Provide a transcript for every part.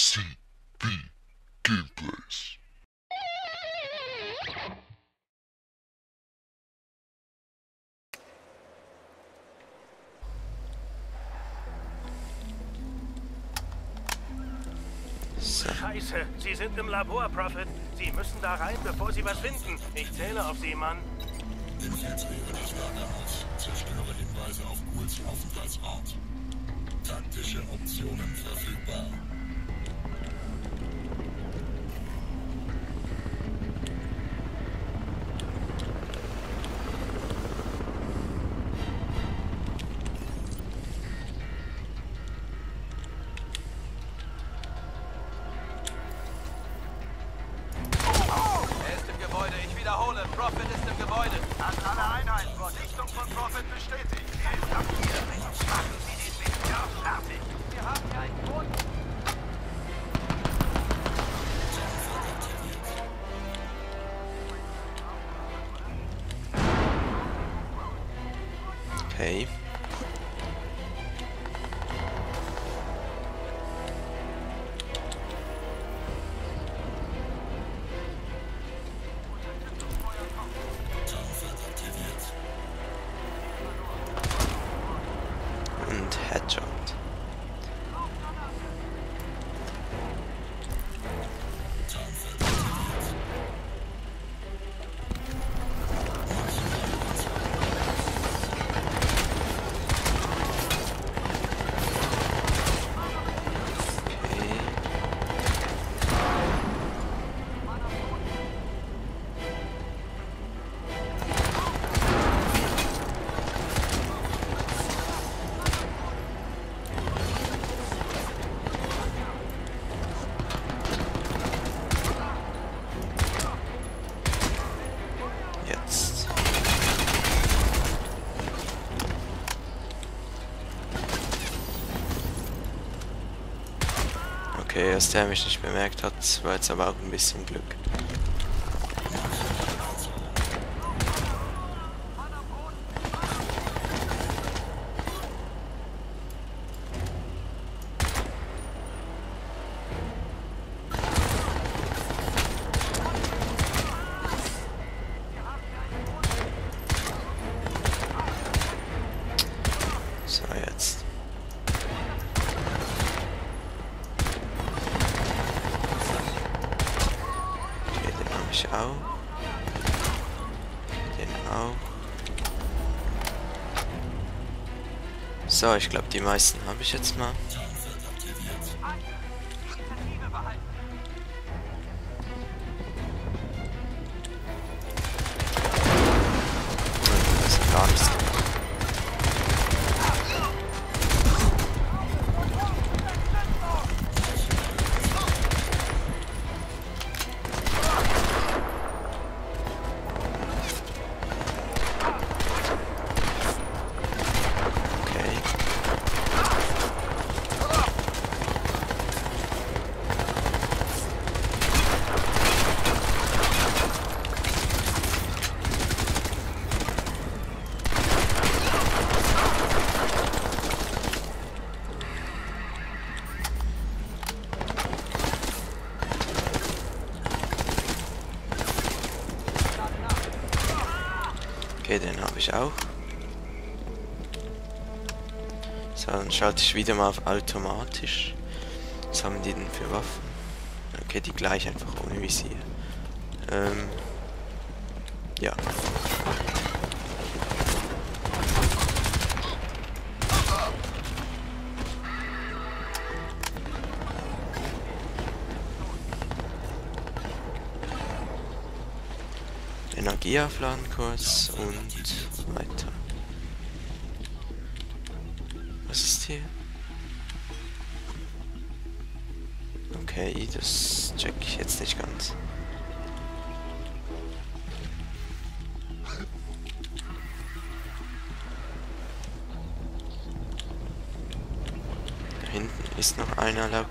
CB Gameplays. Scheiße, Sie sind im Labor, Prophet. Sie müssen da rein, bevor Sie was finden. Ich zähle auf Sie, Mann. Infiltriere das Lagerhaus. Zerstöre Hinweise auf Ghouls Aufenthaltsort. Taktische Optionen verfügbar. Von Und dass der mich nicht bemerkt hat, war jetzt aber auch ein bisschen Glück. So, jetzt. Okay, den habe ich auch. Den auch. So, ich glaube, die meisten habe ich jetzt mal. Ich auch. So, dann schalte ich wieder mal auf automatisch. Was haben die denn für Waffen? Okay, die gleich einfach ohne Visier. Ähm. Ja. Energie aufladen kurz und weiter. Was ist hier? Okay, das check ich jetzt nicht ganz. Da hinten ist noch einer laut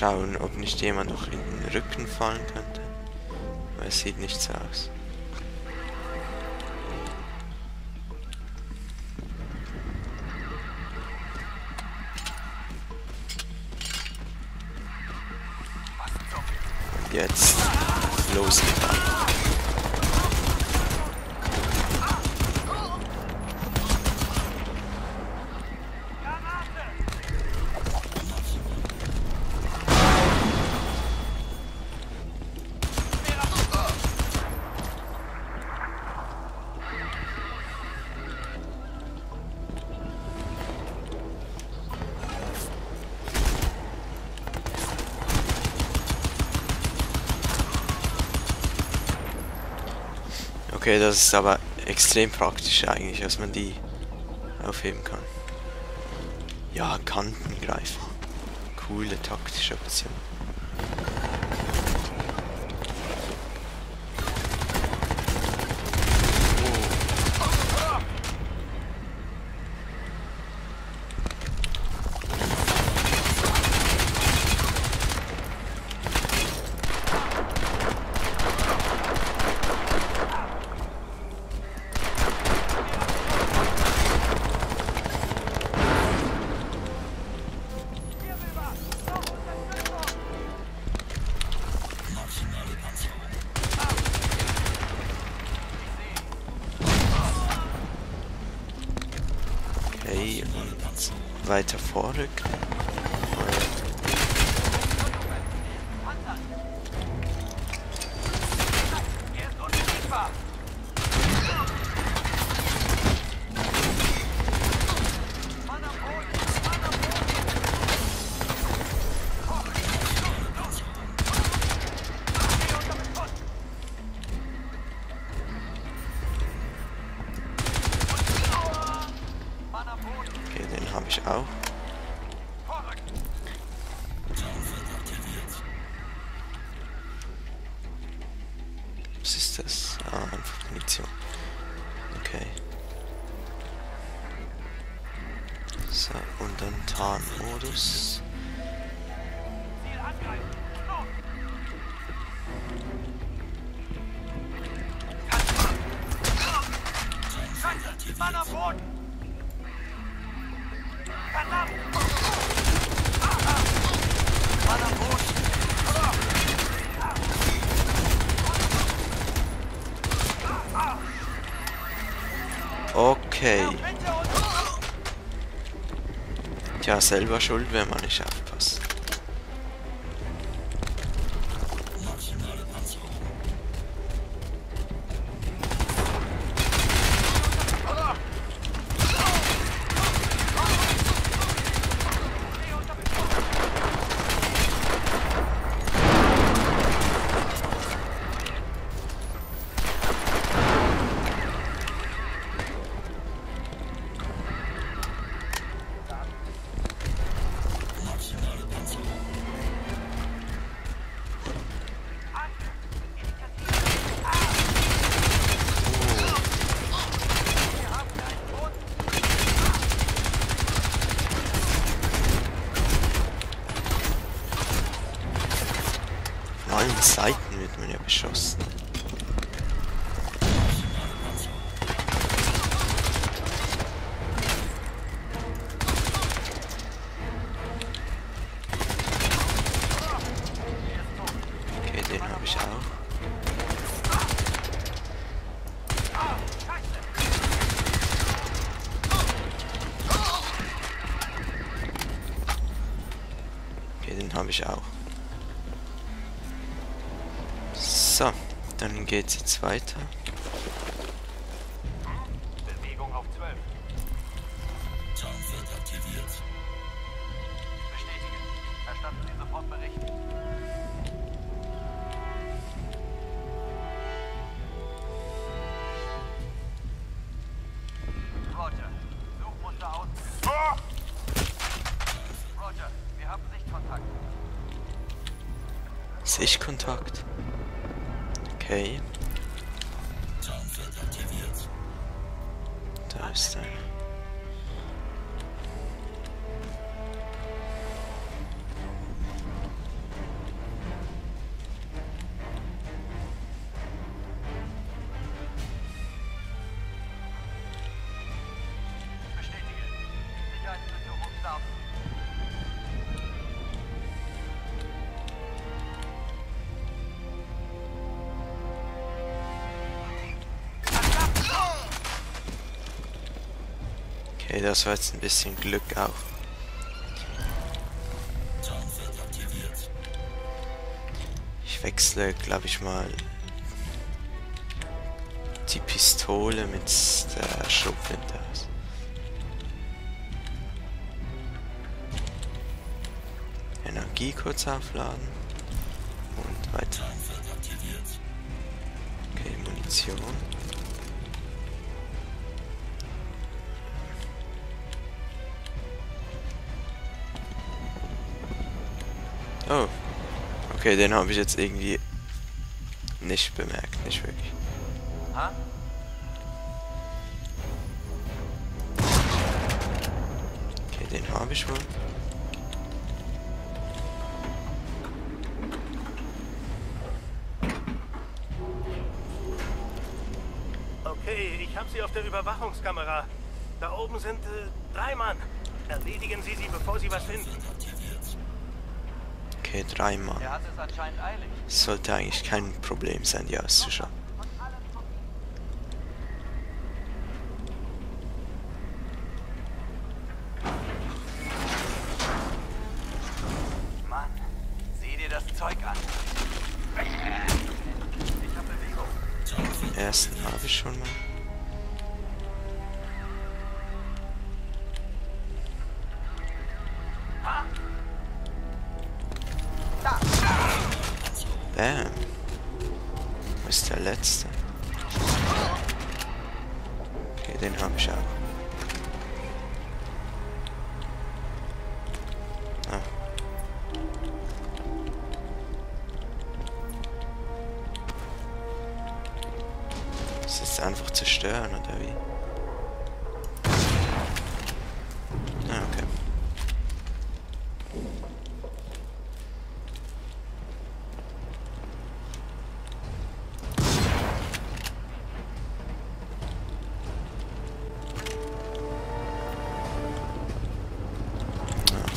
schauen, ob nicht jemand noch in den Rücken fallen könnte. Aber es sieht nicht so aus. Und jetzt losgegangen. Okay, das ist aber extrem praktisch eigentlich, dass man die aufheben kann. Ja, Kanten greifen. Coole taktische Option. Maximale Panzerung. weiter vorrücken. Ich auch. Was ist das? Ah, einfach Munition. Okay. So, und dann Tarnmodus. Mann am Boden! Okay. Tja, selber schuld, wenn man nicht aufpasst. Seiten wird man ja beschossen. Den habe ich auch. Den habe ich auch. Dann geht's jetzt weiter. Bewegung auf 12. Tarnfeld aktiviert. Bestätigen. Erstatten Sie sofort Bericht. Roger. Suchmuster ausgeführt. Roger. Wir haben Sichtkontakt. Sichtkontakt. Okay, da ist er. Okay, das war jetzt ein bisschen Glück auch. Ich wechsle, glaube ich mal, die Pistole mit der Schrotflinte aus. Energie kurz aufladen und weiter. Okay, Munition. Okay, den habe ich jetzt irgendwie nicht bemerkt, nicht wirklich. Ha? Okay, den habe ich wohl. Okay, ich habe sie auf der Überwachungskamera. Da oben sind äh, drei Mann. Erledigen Sie sie, bevor Sie was finden. Okay, dreimal. Sollte eigentlich kein Problem sein, die auszuschalten. Mann, sieh dir das Zeug an. Ich hab Bewegung. Ersten habe ich schon mal. Letzte? Okay, den habe ich auch.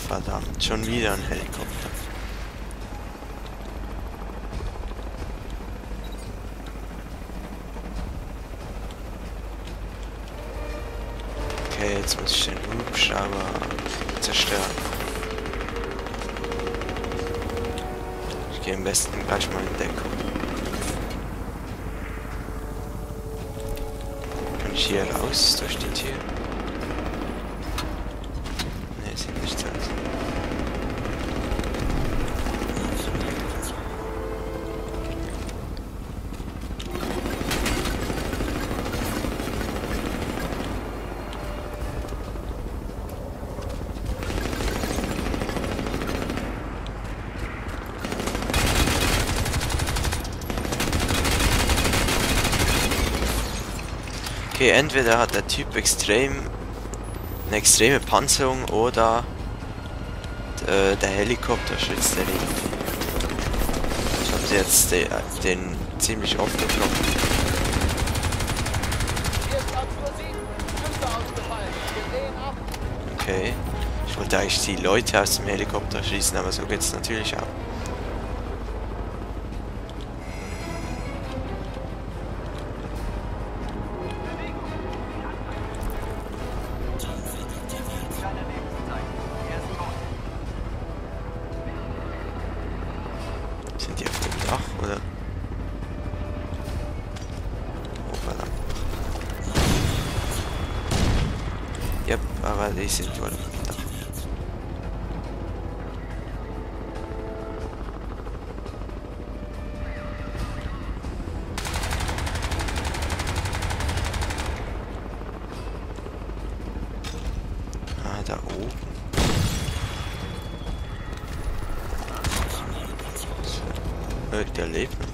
Verdammt, schon wieder ein Helikopter. Okay, jetzt muss ich den Hubschrauber zerstören. Ich gehe am besten gleich mal in Deckung. Kann ich hier raus durch die Tür? Okay, entweder hat der Typ extrem eine extreme Panzerung oder äh, der Helikopter schützt den. Ich habe sie jetzt de den ziemlich oft getroffen. Hier ist Abfuhr 7. Schlüssel ausgefallen. Wir sehen ab. Okay. Ich wollte eigentlich die Leute aus dem Helikopter schießen, aber so geht's natürlich auch. Dem Dach. Ah, da oben. Äh, der lebt.